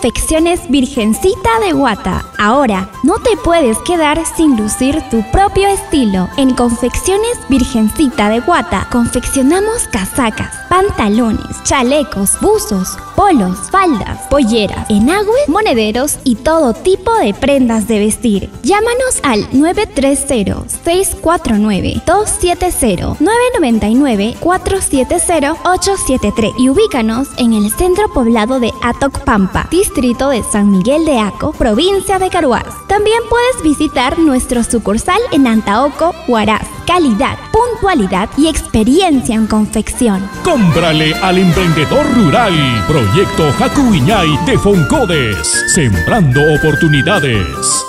Confecciones Virgencita de Guata. Ahora, no te puedes quedar sin lucir tu propio estilo. En Confecciones Virgencita de Guata confeccionamos casacas, pantalones, chalecos, buzos, polos, faldas, polleras, enagües, monederos y todo tipo de prendas de vestir. Llámanos al 930-649-270, 999-470-873 y ubícanos en el centro poblado de Atocpampa, distrito de San Miguel de Aco, provincia de Caruaz. También puedes visitar nuestro sucursal en Antaoco, Huaraz. Calidad, puntualidad y experiencia en confección. Cómprale al emprendedor rural. Proyecto Jacuiñay de Foncodes. Sembrando oportunidades.